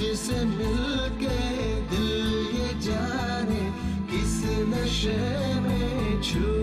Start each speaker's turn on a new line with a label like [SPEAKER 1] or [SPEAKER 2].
[SPEAKER 1] जिसे मिलके दिल ये जाने किस नशे में छू